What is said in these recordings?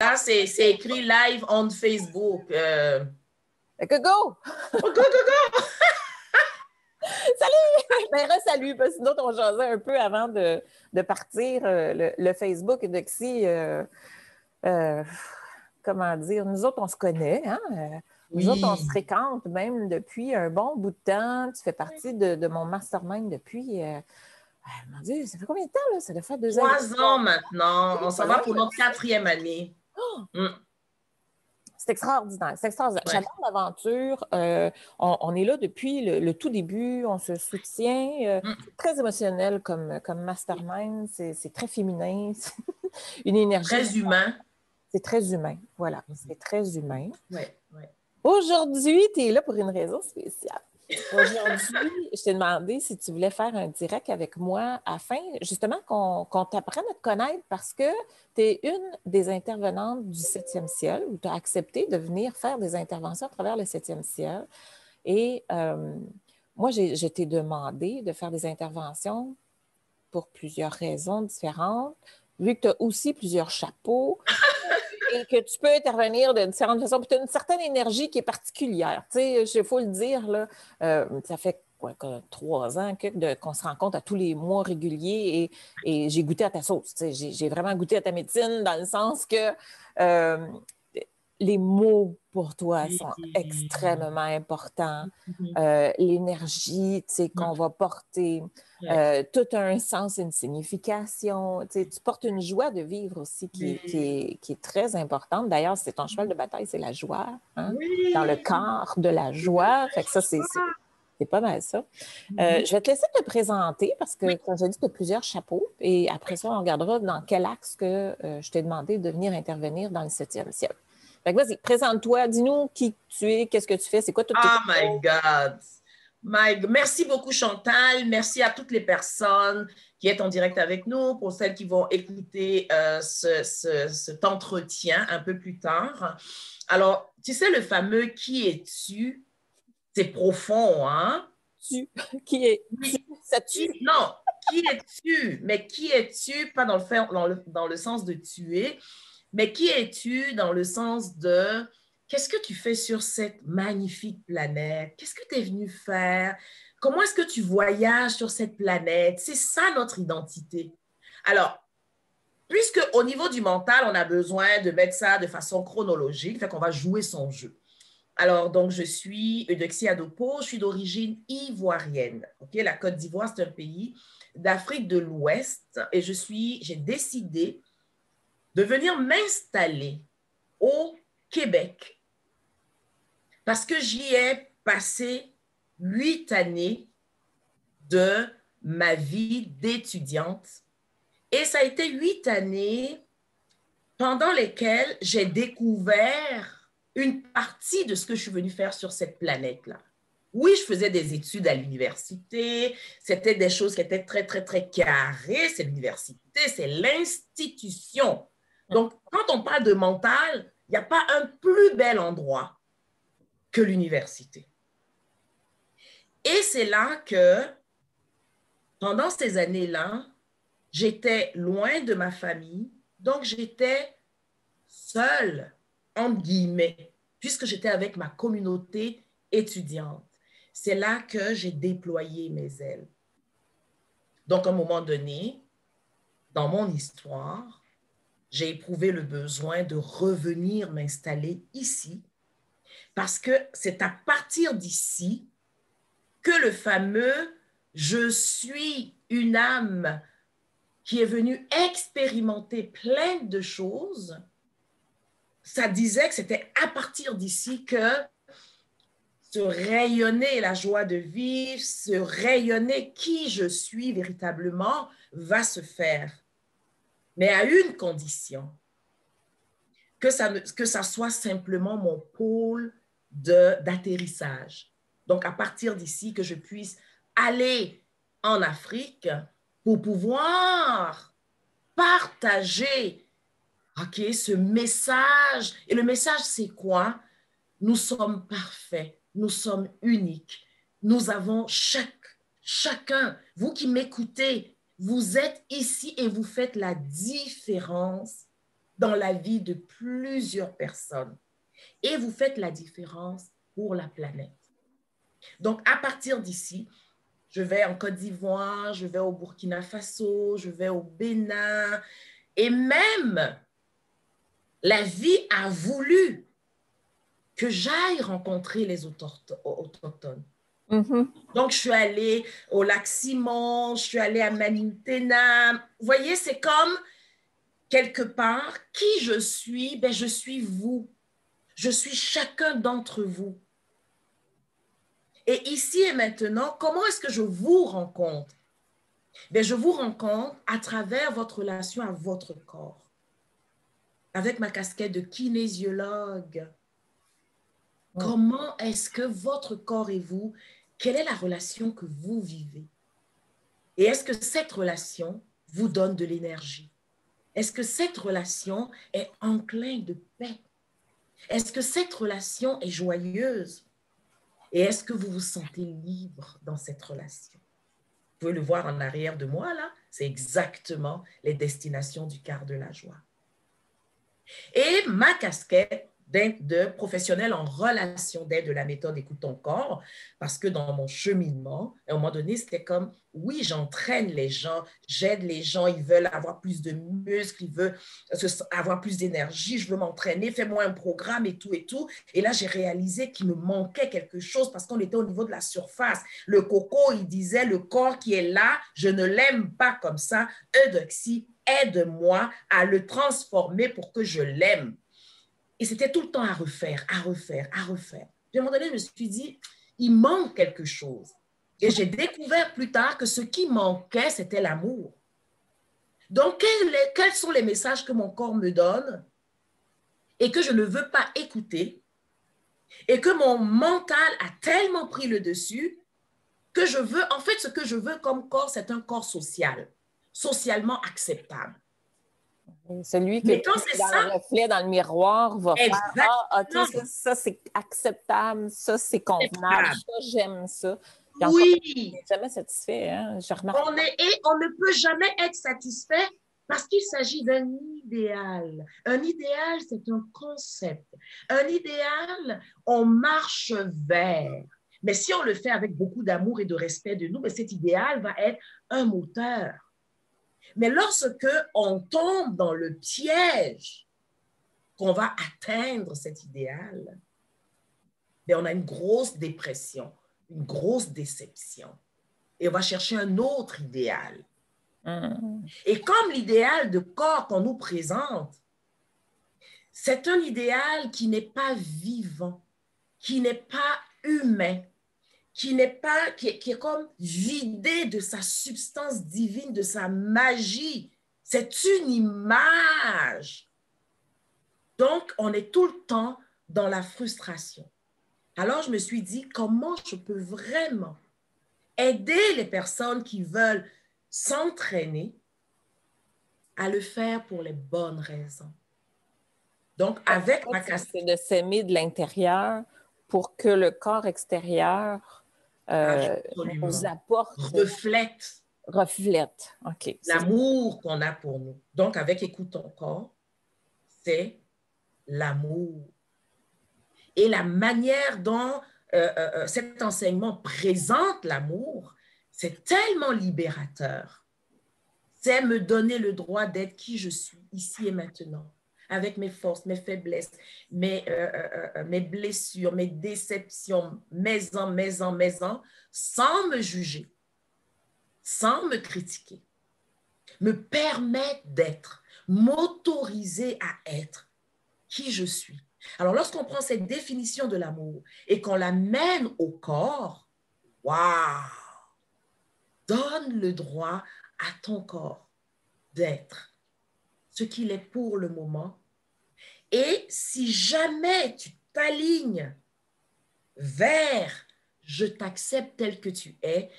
Là, c'est écrit live on Facebook. Euh... Go, go! go, go, go! salut! Ben, salut, parce que d'autres, on jasait un peu avant de, de partir euh, le, Facebook de Xi. Euh, euh, comment dire? Nous autres, on se connaît, hein? Nous autres, on se fréquente même depuis un bon bout de temps. Tu fais partie de, de mon mastermind depuis. mon Dieu, ça fait combien de temps, là? Ça doit faire deux ans. Trois ans maintenant. On s'en va pour notre quatrième année. Oh! Mm. C'est extraordinaire. C'est extraordinaire. J'adore l'aventure. Euh, on, est là depuis le, tout début. On se soutient. Euh, mm. très émotionnel comme, comme mastermind. C'est très féminin. Une énergie. Très humain. C'est très humain. Voilà. C'est très humain. Ouais, ouais. Aujourd'hui, tu es là pour une raison spéciale. Aujourd'hui, je t'ai demandé si tu voulais faire un direct avec moi afin justement qu'on t'apprenne à te connaître parce que tu es une des intervenantes du 7e ciel où tu as accepté de venir faire des interventions à travers le 7e ciel. Et euh, moi, je t'ai demandé de faire des interventions pour plusieurs raisons différentes, vu que tu as aussi plusieurs chapeaux et que tu peux intervenir de différentes façons. Tu as une certaine énergie qui est particulière. Tu sais, il faut le dire, là, euh, ça fait quoi, trois ans qu'on se rencontre à tous les mois réguliers et, et j'ai goûté à ta sauce. J'ai vraiment goûté à ta médecine dans le sens que euh, les mots pour toi sont extrêmement importants. Mm-hmm. Euh, l'énergie qu'on va porter, euh, tout un sens, une signification. Tu portes une joie de vivre aussi qui, est, très importante. D'ailleurs, c'est ton cheval de bataille, c'est la joie. Hein? Dans le corps de la joie. Fait que ça, c'est pas mal ça. Euh, mm-hmm. je vais te laisser te présenter parce que, comme j'ai dit, tu as plusieurs chapeaux. Et après ça, on regardera dans quel axe que je t'ai demandé de venir intervenir dans le septième ciel vas-y, présente-toi, dis-nous qui tu es, qu'est-ce que tu fais, c'est quoi tout Oh my God! Merci beaucoup, Chantal. Merci à toutes les personnes qui sont en direct avec nous, pour celles qui vont écouter euh, cet entretien un peu plus tard. Alors, tu sais, le fameux qui es-tu? C'est profond, hein? Tu. Qui es tu? Ça tue? Non, qui es-tu? Mais qui es-tu? Pas dans le, dans le, dans le sens de tuer, mais qui es-tu dans le sens de qu'est-ce que tu fais sur cette magnifique planète? Qu'est-ce que tu es venu faire? Comment est-ce que tu voyages sur cette planète? C'est ça notre identité. Alors, puisque au niveau du mental, on a besoin de mettre ça de façon chronologique, fait qu'on va jouer son jeu. Alors, donc, je suis Eudoxie Adopo, je suis d'origine ivoirienne. Ok, La Côte d'Ivoire, c'est un pays d'Afrique de l'Ouest et je suis, j'ai décidé de venir m'installer au Québec parce que j'y ai passé huit années de ma vie d'étudiante et ça a été huit années pendant lesquelles j'ai découvert une partie de ce que je suis venue faire sur cette planète-là. Oui, je faisais des études à l'université, c'était des choses qui étaient très, très, très carrées. C'est l'université, c'est l'institution. Donc, quand on parle de mental, il n'y a pas un plus bel endroit que l'université. Et c'est là que, pendant ces années-là, j'étais loin de ma famille, donc j'étais seule, entre guillemets, puisque j'étais avec ma communauté étudiante. C'est là que j'ai déployé mes ailes. Donc, à un moment donné, dans mon histoire, j'ai éprouvé le besoin de revenir m'installer ici parce que c'est à partir d'ici que le fameux je suis une âme qui est venue expérimenter plein de choses, ça disait que c'était à partir d'ici que se rayonner la joie de vivre, se rayonner qui je suis véritablement va se faire mais à une condition, que ça, que ça soit simplement mon pôle d'atterrissage. Donc, à partir d'ici, que je puisse aller en Afrique pour pouvoir partager ok, ce message. Et le message, c'est quoi? Nous sommes parfaits, nous sommes uniques. Nous avons chaque, chacun, vous qui m'écoutez, vous êtes ici et vous faites la différence dans la vie de plusieurs personnes. Et vous faites la différence pour la planète. Donc, à partir d'ici, je vais en Côte d'Ivoire, je vais au Burkina Faso, je vais au Bénin. Et même, la vie a voulu que j'aille rencontrer les autochtones. Mm-hmm. Donc, je suis allée au lac Simon, je suis allée à Manitena. Vous voyez, c'est comme quelque part, qui je suis, ben, je suis vous. Je suis chacun d'entre vous. Et ici et maintenant, comment est-ce que je vous rencontre? Ben, je vous rencontre à travers votre relation à votre corps, avec ma casquette de kinésiologue. Comment est-ce que votre corps et vous, quelle est la relation que vous vivez? Et est-ce que cette relation vous donne de l'énergie? Est-ce que cette relation est enclin de paix? Est-ce que cette relation est joyeuse? Et est-ce que vous vous sentez libre dans cette relation? Vous pouvez le voir en arrière de moi, là. C'est exactement les destinations du quart de la joie. Et ma casquette, de professionnel en relation d'aide de la méthode Écoute ton corps, parce que dans mon cheminement, à un moment donné, c'était comme, oui, j'entraîne les gens, j'aide les gens, ils veulent avoir plus de muscles, ils veulent avoir plus d'énergie, je veux m'entraîner, fais-moi un programme et tout et tout. Et là, j'ai réalisé qu'il me manquait quelque chose parce qu'on était au niveau de la surface. Le coco, il disait, le corps qui est là, je ne l'aime pas comme ça. Eudoxie, aide-moi à le transformer pour que je l'aime. Et c'était tout le temps à refaire, à refaire, à refaire. Puis à un moment donné, je me suis dit, il manque quelque chose. Et j'ai découvert plus tard que ce qui manquait, c'était l'amour. Donc, quels, sont les messages que mon corps me donne et que je ne veux pas écouter et que mon mental a tellement pris le dessus que je veux, en fait, ce que je veux comme corps, c'est un corps social, socialement acceptable. Celui qui est dans le reflet, dans le miroir, va faire Ah, OK, ça, c'est acceptable, ça, c'est convenable, ça, j'aime ça. oui. on jamais satisfait. Hein? Je remarque. On, est, et on ne peut jamais être satisfait parce qu'il s'agit d'un idéal. Un idéal, c'est un concept. Un idéal, on marche vers. Mais si on le fait avec beaucoup d'amour et de respect de nous, mais cet idéal va être un moteur. Mais lorsque on tombe dans le piège qu'on va atteindre cet idéal, bien, on a une grosse dépression, une grosse déception. Et on va chercher un autre idéal. Mm. Et comme l'idéal de corps qu'on nous présente, c'est un idéal qui n'est pas vivant, qui n'est pas humain, qui n'est pas, qui est, comme vidé de sa substance divine, de sa magie. C'est une image. Donc, on est tout le temps dans la frustration. Alors, je me suis dit, comment je peux vraiment aider les personnes qui veulent s'entraîner à le faire pour les bonnes raisons? Donc, avec ma casquette. de s'aimer de l'intérieur pour que le corps extérieur euh, nous apporte. Reflète. Reflète, OK. L'amour qu'on a pour nous. Donc, avec Écoute ton corps, c'est l'amour. Et la manière dont euh, euh, cet enseignement présente l'amour, c'est tellement libérateur. C'est me donner le droit d'être qui je suis ici et maintenant avec mes forces, mes faiblesses, mes, euh, euh, euh, blessures, mes déceptions, mes ans, mes ans, mes ans, sans me juger, sans me critiquer, me permettre d'être, m'autoriser à être qui je suis. Alors, lorsqu'on prend cette définition de l'amour et qu'on la mène au corps, waouh, donne le droit à ton corps d'être ce qu'il est pour le moment. Et si jamais tu t'alignes vers je t'accepte tel que tu es,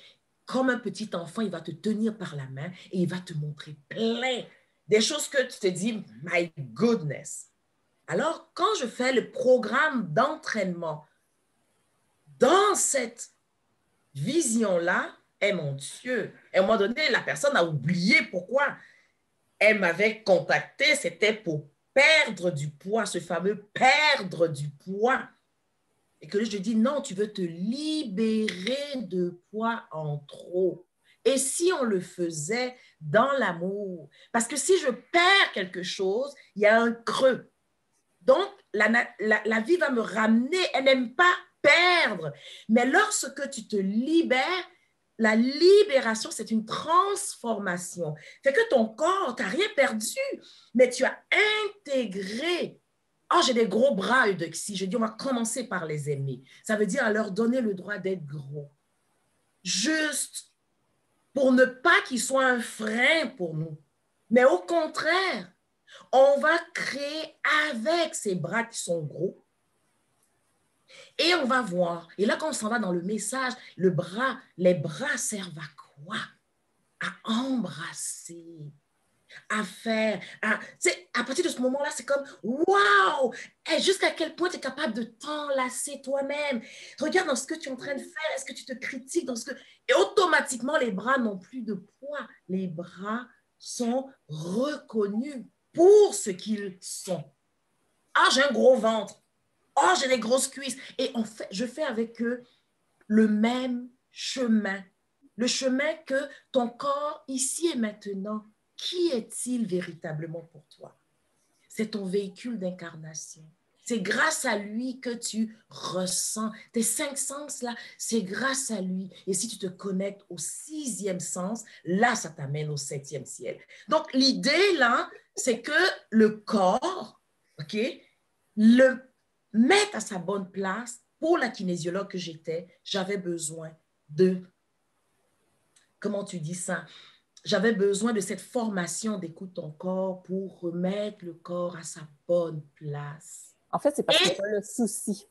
comme un petit enfant, il va te tenir par la main et il va te montrer plein des choses que tu te dis, my goodness. Alors, quand je fais le programme d'entraînement dans cette vision-là, eh mon Dieu, à un moment donné, la personne a oublié pourquoi elle m'avait contacté, c'était pour perdre du poids, ce fameux perdre du poids. Et que je dis, non, tu veux te libérer de poids en trop. Et si on le faisait dans l'amour? Parce que si je perds quelque chose, il y a un creux. Donc, la, la vie va me ramener. Elle n'aime pas perdre. Mais lorsque tu te libères, la libération, c'est une transformation. Fait que ton corps, tu n'as rien perdu, mais tu as intégré. Oh, j'ai des gros bras, Eudoxie. Je dis, on va commencer par les aimer. Ça veut dire à leur donner le droit d'être gros. Juste pour ne pas qu'ils soient un frein pour nous. Mais au contraire, on va créer avec ces bras qui sont gros et on va voir. Et là, quand on s'en va dans le message, le bras, les bras servent à quoi? À embrasser, à faire. À, à partir de ce moment-là, c'est comme waouh! Jusqu'à quel point tu es capable de t'enlacer toi-même? Regarde dans ce que tu es en train de faire. Est-ce que tu te critiques dans ce que. Et automatiquement, les bras n'ont plus de poids. Les bras sont reconnus pour ce qu'ils sont. Ah, j'ai un gros ventre. Oh, j'ai des grosses cuisses. Et en fait, je fais avec eux le même chemin. Le chemin que ton corps, ici et maintenant, qui est-il véritablement pour toi? C'est ton véhicule d'incarnation. C'est grâce à lui que tu ressens. Tes cinq sens, là, c'est grâce à lui. Et si tu te connectes au sixième sens, là, ça t'amène au septième ciel. Donc, l'idée, là, c'est que le corps, OK, le mettre à sa bonne place, pour la kinésiologue que j'étais, j'avais besoin de, comment tu dis ça, j'avais besoin de cette formation d'écoute ton corps pour remettre le corps à sa bonne place. En fait, c'est parce que tu as le souci.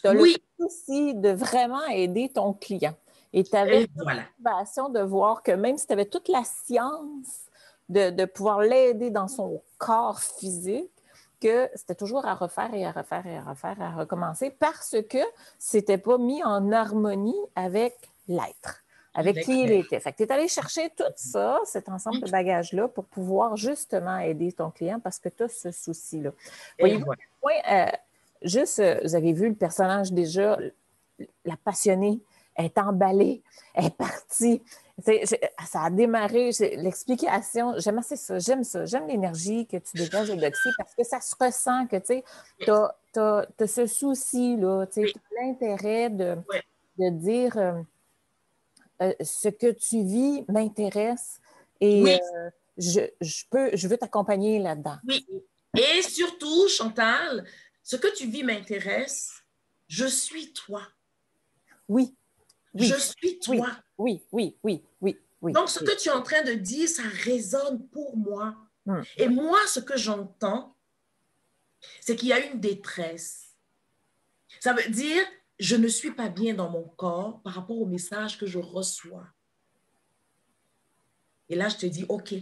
Tu as le souci de vraiment aider ton client. Et tu avais motivation de voir que même si tu avais toute la science de, de pouvoir l'aider dans son corps physique, que c'était toujours à refaire et à refaire et à refaire, à recommencer parce que c'était pas mis en harmonie avec l'être, avec qui il était. Fait que tu es allé chercher tout ça, cet ensemble de bagages-là, pour pouvoir justement aider ton client parce que tu as ce souci-là. Voyez-vous, euh, juste, euh, vous avez vu le personnage déjà, la passionnée, est emballée, est partie ça a démarré, l'explication, j'aime assez ça, j'aime ça, j'aime l'énergie que tu dégages Doxy parce que ça se ressent que tu as, ce souci-là, tu as l'intérêt de, de dire euh, euh, ce que tu vis m'intéresse et euh, je, je, peux, je veux t'accompagner là-dedans. Oui. Et surtout, Chantal, ce que tu vis m'intéresse, je suis toi. Oui. Je suis toi. Oui, oui, oui, oui, oui. Donc, ce que tu es en train de dire, ça résonne pour moi. Hmm. Et moi, ce que j'entends, c'est qu'il y a une détresse. Ça veut dire, je ne suis pas bien dans mon corps par rapport au message que je reçois. Et là, je te dis, OK,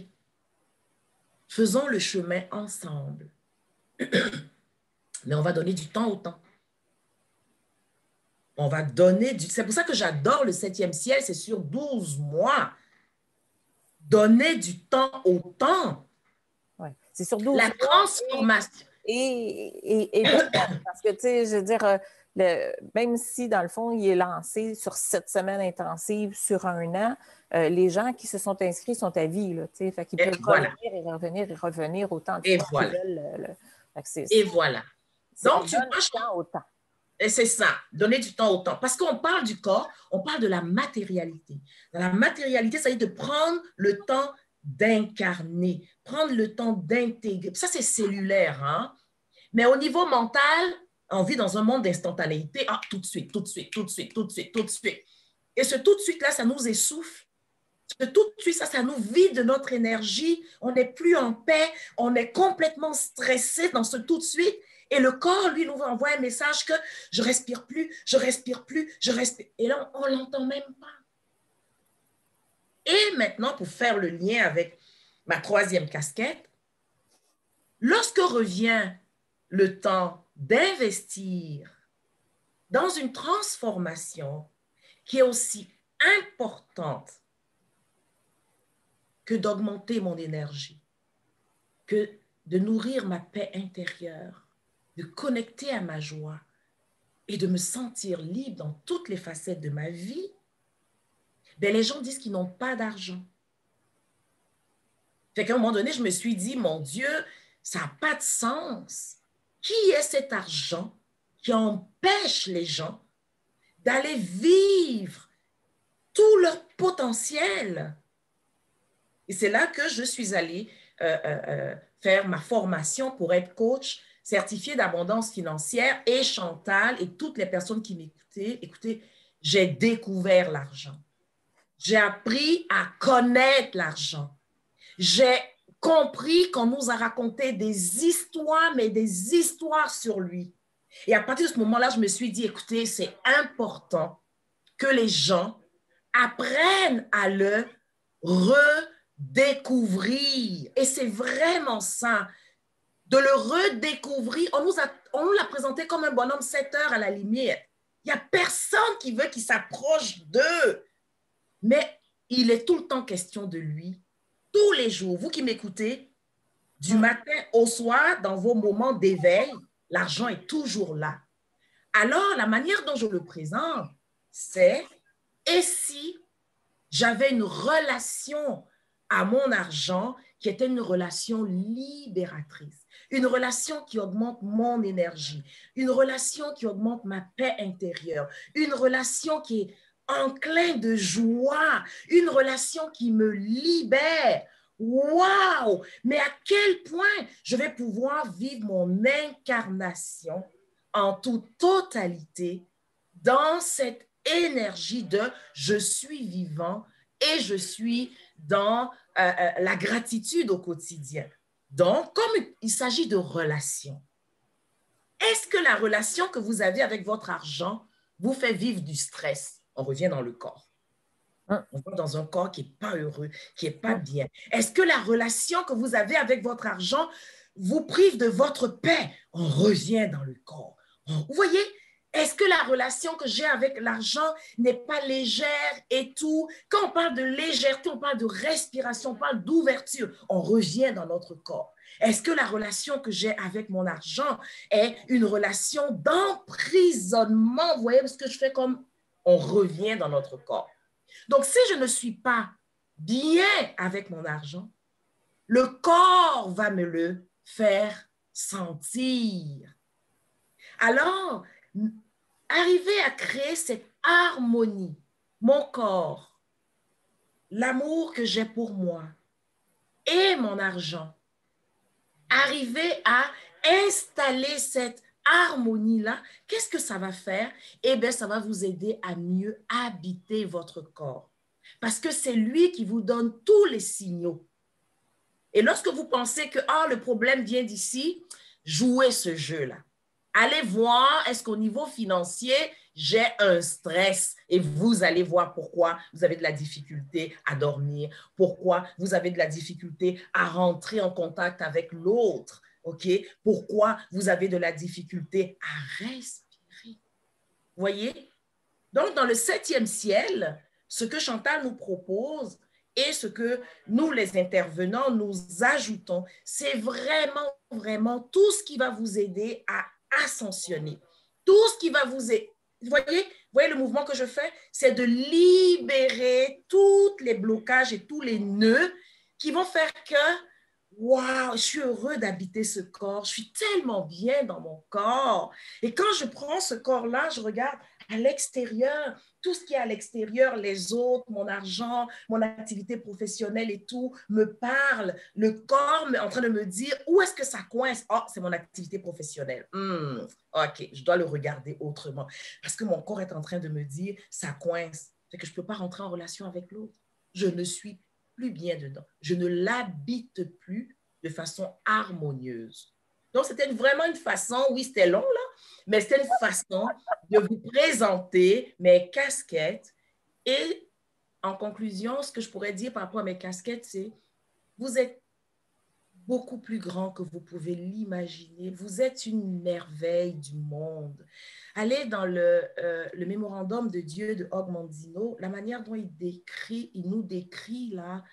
faisons le chemin ensemble. Mais on va donner du temps au temps. On va donner du... C'est pour ça que j'adore le septième ciel, c'est sur 12 mois. Donner du temps au temps. Oui, c'est sur 12 La transformation. Et, et, parce que, tu sais, je veux dire, euh, le, même si, dans le fond, il est lancé sur sept semaines intensives sur un an, euh, les gens qui se sont inscrits sont à vie, là, tu sais, fait qu'ils peuvent revenir et revenir et revenir autant de et fois voilà. veulent. et voilà. Donc, tu vois, autant. Et c'est ça, donner du temps au temps. Parce qu'on parle du corps, on parle de la matérialité. Dans la matérialité, ça veut dire de prendre le temps d'incarner, prendre le temps d'intégrer. Ça, c'est cellulaire. Hein? Mais au niveau mental, on vit dans un monde d'instantanéité. Ah, tout de suite, tout de suite, tout de suite, tout de suite, tout de suite. Et ce tout de suite-là, ça nous essouffle. Ce tout de suite, ça, ça nous vide de notre énergie. On n'est plus en paix. On est complètement stressé dans ce tout de suite. Et le corps, lui, nous envoie un message que je respire plus, je respire plus, je respire. Et là, on ne l'entend même pas. Et maintenant, pour faire le lien avec ma troisième casquette, lorsque revient le temps d'investir dans une transformation qui est aussi importante que d'augmenter mon énergie, que de nourrir ma paix intérieure, de connecter à ma joie et de me sentir libre dans toutes les facettes de ma vie, ben les gens disent qu'ils n'ont pas d'argent. Fait qu'à un moment donné, je me suis dit, mon Dieu, ça n'a pas de sens. Qui est cet argent qui empêche les gens d'aller vivre tout leur potentiel? Et c'est là que je suis allée euh, euh, euh, faire ma formation pour être coach certifié d'abondance financière et Chantal et toutes les personnes qui m'écoutaient, écoutez, j'ai découvert l'argent. J'ai appris à connaître l'argent. J'ai compris qu'on nous a raconté des histoires, mais des histoires sur lui. Et à partir de ce moment-là, je me suis dit, écoutez, c'est important que les gens apprennent à le redécouvrir. Et c'est vraiment ça de le redécouvrir. On nous, a, on l'a présenté comme un bonhomme 7 heures à la lumière. Il n'y a personne qui veut qu'il s'approche d'eux. Mais il est tout le temps question de lui. Tous les jours, vous qui m'écoutez, du matin au soir, dans vos moments d'éveil, l'argent est toujours là. Alors, la manière dont je le présente, c'est, et si j'avais une relation à mon argent qui était une relation libératrice? une relation qui augmente mon énergie, une relation qui augmente ma paix intérieure, une relation qui est enclin de joie, une relation qui me libère. Waouh! Mais à quel point je vais pouvoir vivre mon incarnation en toute totalité dans cette énergie de je suis vivant et je suis dans euh, euh, la gratitude au quotidien. Donc, comme il s'agit de relations, est-ce que la relation que vous avez avec votre argent vous fait vivre du stress? On revient dans le corps. Hein? On va dans un corps qui n'est pas heureux, qui n'est pas bien. Est-ce que la relation que vous avez avec votre argent vous prive de votre paix? On revient dans le corps. Vous voyez, est-ce que la relation que j'ai avec l'argent n'est pas légère et tout? Quand on parle de légèreté, on parle de respiration, on parle d'ouverture. On revient dans notre corps. Est-ce que la relation que j'ai avec mon argent est une relation d'emprisonnement? Vous voyez ce que je fais comme on revient dans notre corps. Donc, si je ne suis pas bien avec mon argent, le corps va me le faire sentir. Alors, arriver à créer cette harmonie, mon corps, l'amour que j'ai pour moi et mon argent, arriver à installer cette harmonie-là, qu'est-ce que ça va faire? Eh bien, ça va vous aider à mieux habiter votre corps. Parce que c'est lui qui vous donne tous les signaux. Et lorsque vous pensez que oh, le problème vient d'ici, jouez ce jeu-là. Allez voir, est-ce qu'au niveau financier, j'ai un stress et vous allez voir pourquoi vous avez de la difficulté à dormir, pourquoi vous avez de la difficulté à rentrer en contact avec l'autre, OK? Pourquoi vous avez de la difficulté à respirer. Voyez? Donc, dans le septième ciel, ce que Chantal nous propose et ce que nous, les intervenants, nous ajoutons, c'est vraiment, vraiment tout ce qui va vous aider à ascensionner. Tout ce qui va vous. Vous voyez, voyez le mouvement que je fais, c'est de libérer tous les blocages et tous les nœuds qui vont faire que, waouh, je suis heureux d'habiter ce corps, je suis tellement bien dans mon corps. Et quand je prends ce corps-là, je regarde à l'extérieur, tout ce qui est à l'extérieur, les autres, mon argent, mon activité professionnelle et tout, me parle. Le corps est en train de me dire où est-ce que ça coince? Oh, c'est mon activité professionnelle. Hmm, OK, je dois le regarder autrement. Parce que mon corps est en train de me dire ça coince. C'est que je ne peux pas rentrer en relation avec l'autre. Je ne suis plus bien dedans. Je ne l'habite plus de façon harmonieuse. Donc, c'était vraiment une façon, oui, c'était long, là, mais c'était une façon de vous présenter mes casquettes. Et en conclusion, ce que je pourrais dire par rapport à mes casquettes, c'est vous êtes beaucoup plus grand que vous pouvez l'imaginer. Vous êtes une merveille du monde. Allez dans le, euh, le mémorandum de Dieu de Ogmandino, la manière dont il décrit, il nous décrit là.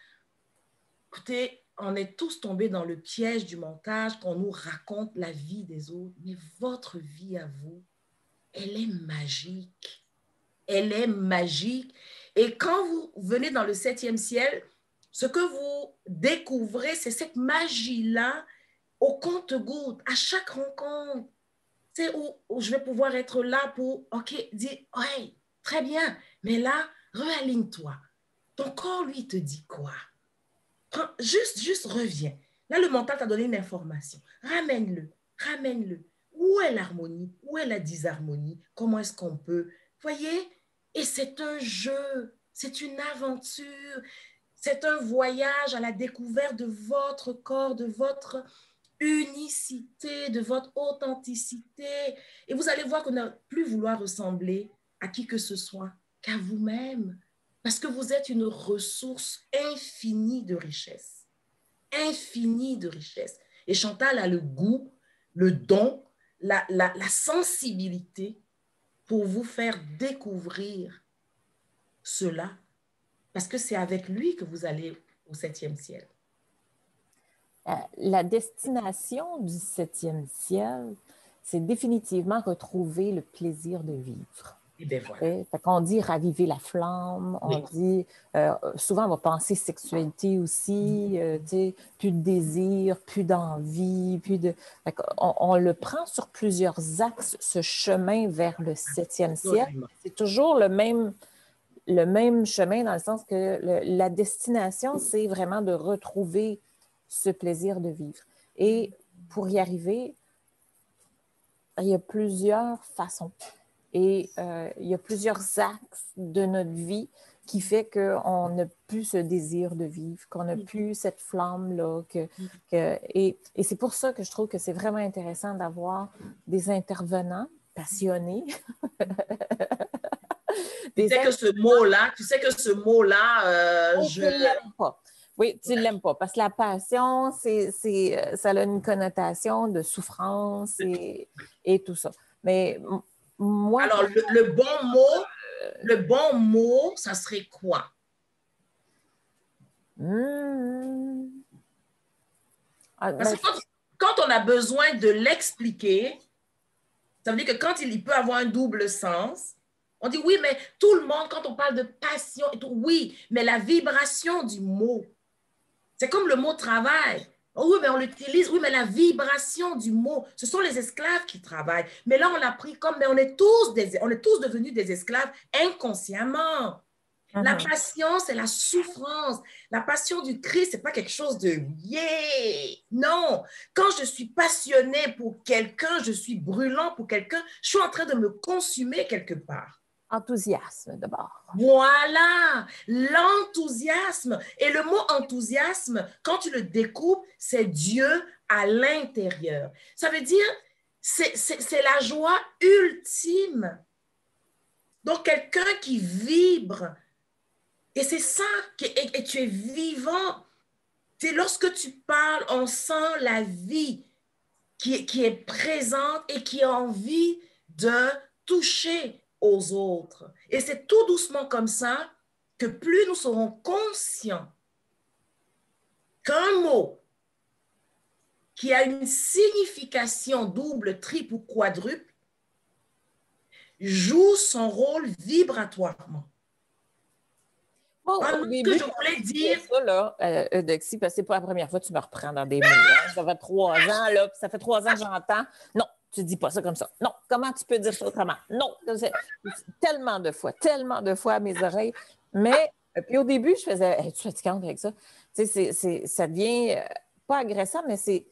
Écoutez, on est tous tombés dans le piège du montage qu'on nous raconte la vie des autres, mais votre vie à vous, elle est magique. Elle est magique. Et quand vous venez dans le septième ciel, ce que vous découvrez, c'est cette magie-là au compte-goutte, à chaque rencontre. C'est où, où, je vais pouvoir être là pour, OK, dire, ouais, très bien, mais là, réaligne-toi. Ton corps, lui, te dit quoi? Juste, juste reviens. Là, le mental t'a donné une information. Ramène-le, ramène-le. Où est l'harmonie? Où est la disharmonie? Comment est-ce qu'on peut? Voyez? Et c'est un jeu, c'est une aventure, c'est un voyage à la découverte de votre corps, de votre unicité, de votre authenticité. Et vous allez voir qu'on n'a plus vouloir ressembler à qui que ce soit qu'à vous-même, parce que vous êtes une ressource infinie de richesse, infinie de richesse. Et Chantal a le goût, le don, la, sensibilité pour vous faire découvrir cela, parce que c'est avec lui que vous allez au septième ciel. Euh, la destination du septième ciel, c'est définitivement retrouver le plaisir de vivre. Et bien voilà. on dit raviver la flamme, on dit, euh, souvent on va penser sexualité aussi, euh, plus de désir, plus d'envie, plus de... On, le prend sur plusieurs axes, ce chemin vers le septième siècle. C'est toujours le même, le même chemin dans le sens que la destination, c'est vraiment de retrouver ce plaisir de vivre. Et pour y arriver, il y a plusieurs façons. Et euh, il y a plusieurs axes de notre vie qui fait qu'on n'a plus ce désir de vivre, qu'on n'a plus cette flamme-là. Que, et, et c'est pour ça que je trouve que c'est vraiment intéressant d'avoir des intervenants passionnés. tu sais que ce mot-là, tu sais que ce mot-là, euh, oh, je... l'aime pas. Oui, tu ne l'aimes pas parce que la passion, c'est, euh, ça a une connotation de souffrance et, et tout ça. Mais alors, le, bon mot, le bon mot, ça serait quoi? Hmm. Ah, Parce que quand, on a besoin de l'expliquer, ça veut dire que quand il, peut avoir un double sens, on dit oui, mais tout le monde, quand on parle de passion, oui, mais la vibration du mot, c'est comme le mot travail. Oh oui, mais on l'utilise. Oui, mais la vibration du mot, ce sont les esclaves qui travaillent. Mais là, on l'a pris comme, mais on est tous, des, on est tous devenus des esclaves inconsciemment. La uh-huh. passion, c'est la souffrance. La passion du Christ, c'est pas quelque chose de yeah. Non. Quand je suis passionné pour quelqu'un, je suis brûlant pour quelqu'un, je suis en train de me consumer quelque part. Enthousiasme d'abord. Voilà, l'enthousiasme. Et le mot enthousiasme, quand tu le découpes, c'est Dieu à l'intérieur. Ça veut dire, c'est la joie ultime. Donc, quelqu'un qui vibre. Et c'est ça, et, tu es vivant. C'est lorsque tu parles, on sent la vie qui, qui est présente et qui a envie de toucher aux autres. Et c'est tout doucement comme ça que plus nous serons conscients qu'un mot qui a une signification double, triple ou quadruple joue son rôle vibratoirement. Oh, que je voulais dire. Ça, là, euh, parce que c'est pas la première fois que tu me reprends dans des mots. Hein. Ça fait trois ans, là, ça fait trois ans que j'entends. Non, tu dis pas ça comme ça. Non, comment tu peux dire ça autrement? Non, tellement de fois, tellement de fois à mes oreilles. Mais, euh, puis au début, je faisais, tu es fatigante avec ça? Tu sais, ça devient euh, pas agressant, mais c'est.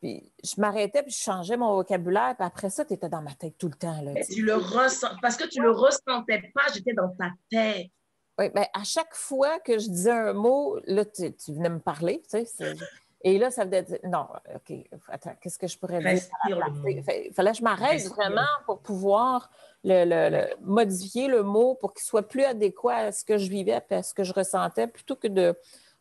Puis je m'arrêtais, puis je changeais mon vocabulaire, puis après ça, tu étais dans ma tête tout le temps. Là, tu le ressens, parce que tu le ressentais pas, j'étais dans ta tête. Oui, bien, à chaque fois que je disais un mot, là, tu, tu venais me parler, tu sais, et là, ça veut dire, non, OK, attends, qu'est-ce que je pourrais dire? Il fallait que je m'arrête vraiment pour pouvoir le, modifier le mot pour qu'il soit plus adéquat à ce que je vivais, à ce que je ressentais, plutôt que de,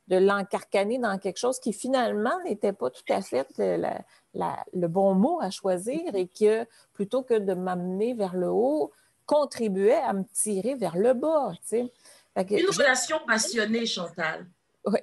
de l'encarcaner dans quelque chose qui finalement n'était pas tout à fait le, bon mot à choisir et que plutôt que de m'amener vers le haut, contribuait à me tirer vers le bas. Tu sais. Une relation passionnée, Chantal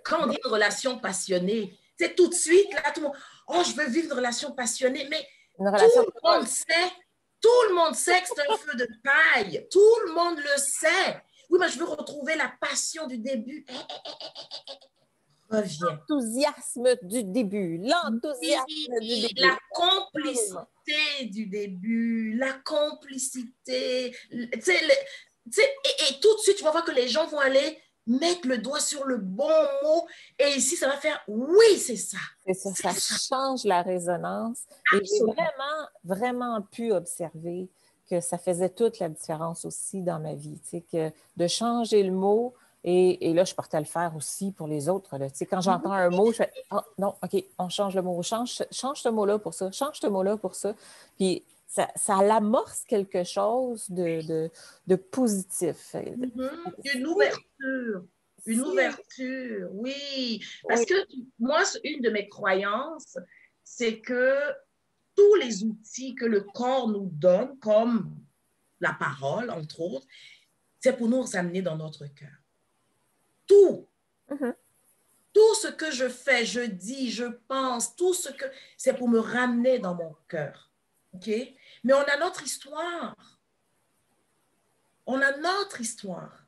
Quand on dit une relation passionnée, c'est tout de suite, là, tout le monde, oh, je veux vivre une relation passionnée, mais tout le monde sait, tout le monde sait que c'est un feu de paille. Tout le monde le sait. Oui, mais je veux retrouver la passion du début. Eh, eh, eh, Reviens. L'enthousiasme du début. L'enthousiasme du début. La complicité du début. La complicité. Tu sais, et, tout de suite, tu vas voir que les gens vont aller mettre le doigt sur le bon mot. Et ici, ça va faire oui, c'est ça. C'est ça, ça, change la résonance. Et j'ai vraiment, vraiment pu observer que ça faisait toute la différence aussi dans ma vie. Tu sais, que de changer le mot, et, là, je portais à le faire aussi pour les autres. Tu sais, quand j'entends un mot, je fais oh, non, OK, on change le mot, change, change ce mot-là pour ça, change ce mot-là pour ça. Puis ça, ça amorce quelque chose de, de, positif. Mm-hmm. Une ouverture. Une ouverture, oui. Parce que moi, une de mes croyances, c'est que tous les outils que le corps nous donne, comme la parole, entre autres, c'est pour nous amener dans notre cœur. Tout. Mm-hmm. Tout ce que je fais, je dis, je pense, tout ce que c'est pour me ramener dans mon cœur. OK? Mais on a notre histoire. On a notre histoire.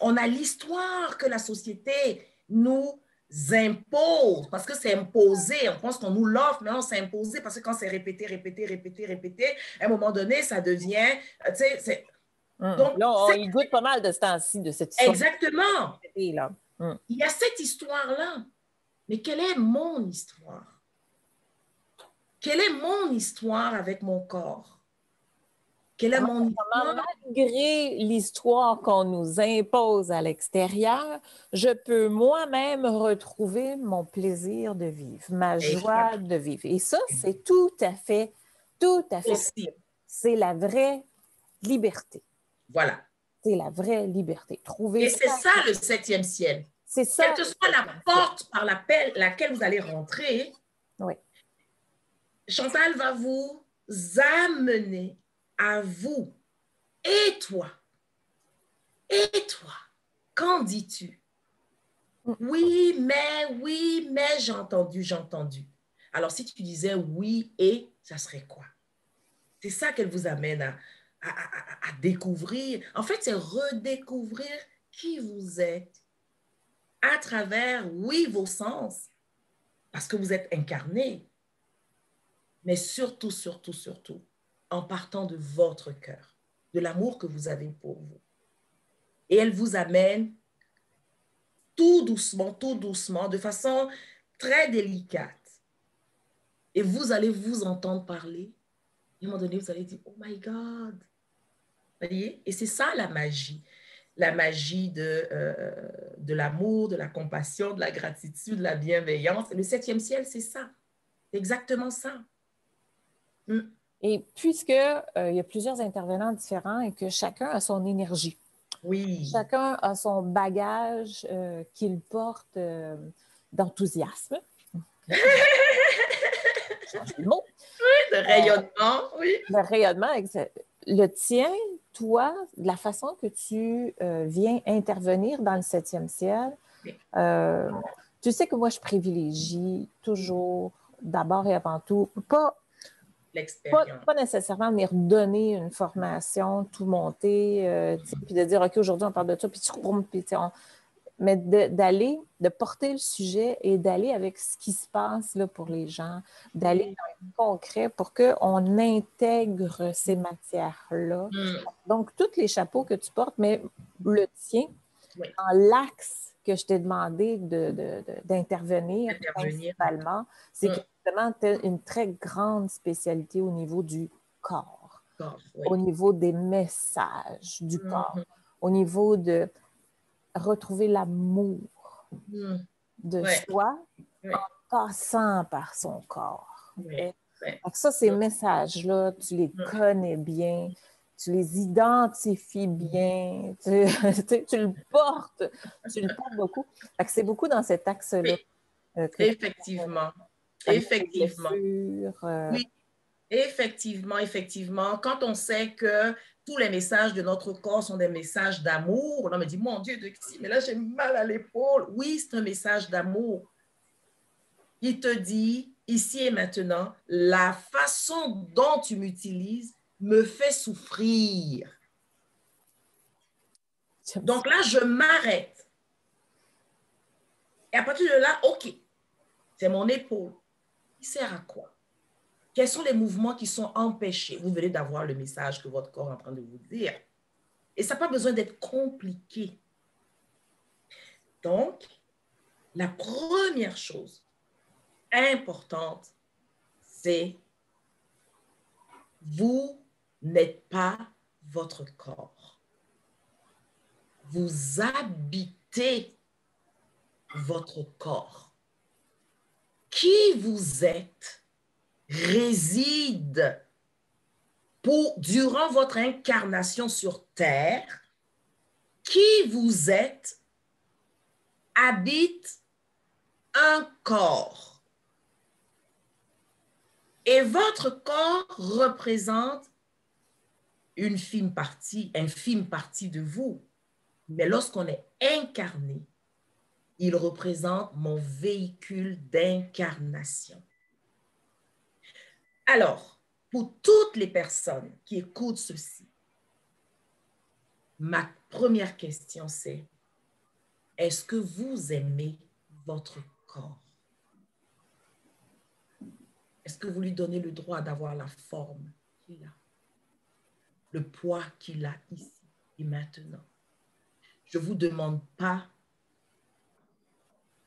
On a l'histoire que la société nous impose, parce que c'est imposé. On pense qu'on nous l'offre, mais non, c'est imposé parce que quand c'est répété, répété, répété, répété, à un moment donné, ça devient, euh, tu sais, c'est... Hum. Donc, là, on goûte pas mal de ce temps-ci, de cette histoire. Exactement. Là. Hum. Il y a cette histoire-là. Mais quelle est mon histoire? Quelle est mon histoire avec mon corps? Quelle est mon Malgré l'histoire qu'on nous impose à l'extérieur, je peux moi-même retrouver mon plaisir de vivre, ma joie de vivre. Et ça, c'est tout à fait, tout à fait. C'est la vraie liberté. Voilà. C'est la vraie liberté. Trouver Et c'est ça le septième ciel. C'est ça. Quelle que soit la porte par laquelle vous allez rentrer, oui. Chantal va vous amener à vous. Et toi? Et toi? Qu'en dis-tu? Oui, mais, oui, mais, j'ai entendu, j'ai entendu. Alors, si tu disais oui et, ça serait quoi? C'est ça qu'elle vous amène à, à, découvrir. En fait, c'est redécouvrir qui vous êtes à travers, oui, vos sens, parce que vous êtes incarné, mais surtout, surtout, surtout, en partant de votre cœur, de l'amour que vous avez pour vous. Et elle vous amène tout doucement, tout doucement, de façon très délicate. Et vous allez vous entendre parler. Et à un moment donné, vous allez dire, oh my God. Vous voyez? Et c'est ça la magie. La magie de, euh, de l'amour, de la compassion, de la gratitude, de la bienveillance. Le septième ciel, c'est ça. exactement ça. Mm. Et puisque euh, il y a plusieurs intervenants différents et que chacun a son énergie. Oui. Chacun a son bagage euh, qu'il porte euh, d'enthousiasme. le mot. Oui, de rayonnement, oui. De rayonnement. Le tien, toi, de la façon que tu viens intervenir dans le septième ciel, tu sais que moi, je privilégie toujours, d'abord et avant tout, pas l'expérience. Pas, nécessairement venir donner une formation, tout monter, euh, puis de dire, OK, aujourd'hui, on parle de ça, puis, puis on... mais d'aller, de, porter le sujet et d'aller avec ce qui se passe là, pour les gens, d'aller dans le concret pour qu'on intègre ces matières-là. Mm. Donc, tous les chapeaux que tu portes, mais le tien, en l'axe que je t'ai demandé d'intervenir de, principalement, c'est que justement, tu as une très grande spécialité au niveau du corps, au niveau des messages du mm-hmm. corps, au niveau de retrouver l'amour mm. de soi en passant par son corps. Donc ça, ces messages-là, tu les mm. connais bien, tu les identifies bien, tu, le portes, tu le portes beaucoup. C'est beaucoup dans cet axe-là. Euh, Effectivement. Effectivement. Euh, Effectivement, effectivement. Quand on sait que tous les messages de notre corps sont des messages d'amour, on me dit, mon Dieu, mais là j'ai mal à l'épaule. Oui, c'est un message d'amour. Il te dit, ici et maintenant, la façon dont tu m'utilises me fait souffrir. Donc là, je m'arrête. Et à partir de là, OK, c'est mon épaule. Sert à quoi? Quels sont les mouvements qui sont empêchés? Vous venez d'avoir le message que votre corps est en train de vous dire. Et ça n'a pas besoin d'être compliqué. Donc, la première chose importante, c'est vous n'êtes pas votre corps. Vous habitez votre corps. Qui vous êtes réside pour, durant votre incarnation sur Terre. Qui vous êtes habite un corps. Et votre corps représente une fine partie, infime partie de vous. Mais lorsqu'on est incarné, il représente mon véhicule d'incarnation. Alors, pour toutes les personnes qui écoutent ceci, ma première question c'est, est-ce que vous aimez votre corps? Est-ce que vous lui donnez le droit d'avoir la forme qu'il a? le poids qu'il a ici et maintenant? Je ne vous demande pas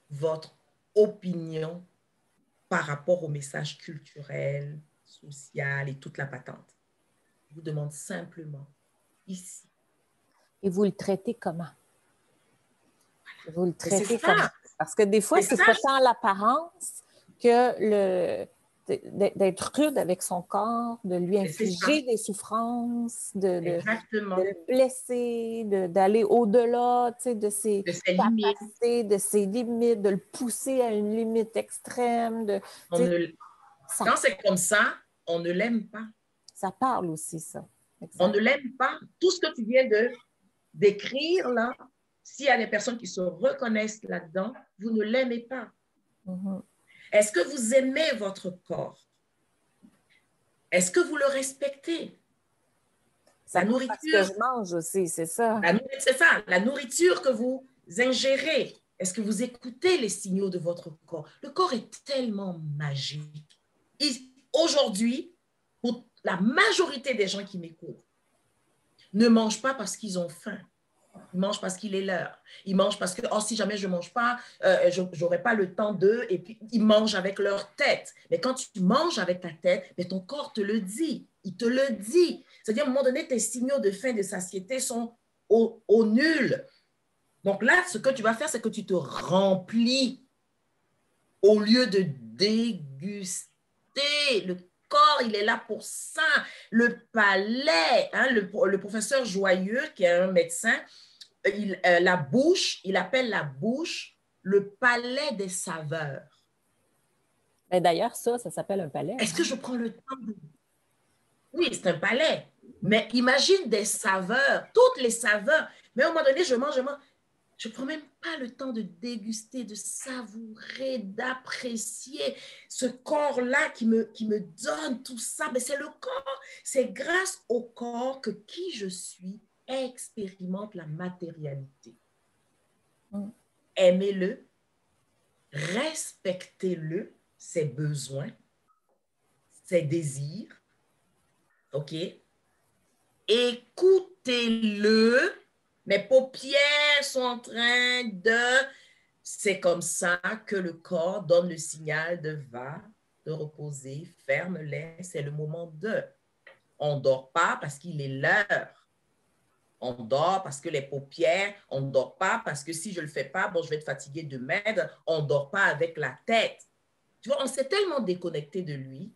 votre opinion par rapport au message culturel, social et toute la patente. Je vous demande simplement ici. Et vous le traitez comment? Vous le traitez comment? Parce que des fois, c'est pas tant l'apparence que le, d'être rude avec son corps, de lui infliger des souffrances, de, de, le blesser, d'aller au-delà de ses, de ses limites. de ses limites, de le pousser à une limite extrême. De, Quand c'est comme ça, on ne l'aime pas. Ça parle aussi, ça. On ne l'aime pas. Tout ce que tu viens de décrire, là, s'il y a des personnes qui se reconnaissent là-dedans, vous ne l'aimez pas. Mm-hmm. Est-ce que vous aimez votre corps? Est-ce que vous le respectez? La nourriture. que je mange aussi, c'est ça. C'est ça, la nourriture que vous ingérez. Est-ce que vous écoutez les signaux de votre corps? Le corps est tellement magique. Aujourd'hui, pour la majorité des gens qui m'écoutent, ne mangent pas parce qu'ils ont faim. Ils mangent parce qu'il est l'heure. Ils mangent parce que, oh, si jamais je ne mange pas, euh, je n'aurai pas le temps d'eux. Et puis, ils mangent avec leur tête. Mais quand tu manges avec ta tête, mais ton corps te le dit. Il te le dit. C'est-à-dire, à un moment donné, tes signaux de faim, de satiété sont au, au nul. Donc là, ce que tu vas faire, c'est que tu te remplis au lieu de déguster. Le corps, il est là pour ça. Le palais, hein, le, le, professeur Joyeux, qui est un médecin, euh, la bouche, il appelle la bouche le palais des saveurs. D'ailleurs, ça, ça s'appelle un palais. Est-ce que je prends le temps de... Oui, c'est un palais. Mais imagine des saveurs, toutes les saveurs. Mais à un moment donné, je mange, je mange. Je ne prends même pas le temps de déguster, de savourer, d'apprécier ce corps-là qui me, qui me donne tout ça. Mais c'est le corps. C'est grâce au corps que qui je suis expérimente la matérialité. Mm. Aimez-le, respectez-le, ses besoins, ses désirs, OK? Écoutez-le. Mes paupières sont en train de... C'est comme ça que le corps donne le signal de va, de reposer, ferme-les, c'est le moment de. On ne dort pas parce qu'il est l'heure. On dort parce que les paupières, on ne dort pas parce que si je ne le fais pas, bon, je vais être fatigué de m'aider. On ne dort pas avec la tête. Tu vois, on s'est tellement déconnecté de lui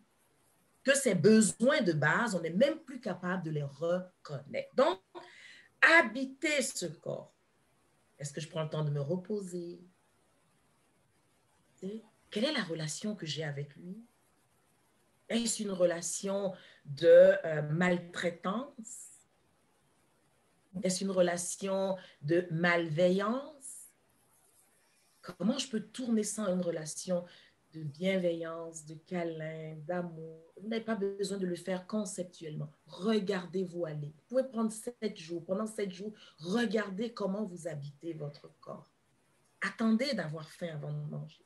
que ses besoins de base, on n'est même plus capable de les reconnaître. Donc, habiter ce corps. Est-ce que je prends le temps de me reposer? Quelle est la relation que j'ai avec lui? Est-ce une relation de euh, maltraitance? Est-ce une relation de malveillance? Comment je peux tourner ça en une relation de bienveillance, de câlin, d'amour? Vous n'avez pas besoin de le faire conceptuellement. Regardez-vous aller. Vous pouvez prendre sept jours. Pendant sept jours, regardez comment vous habitez votre corps. Attendez d'avoir faim avant de manger.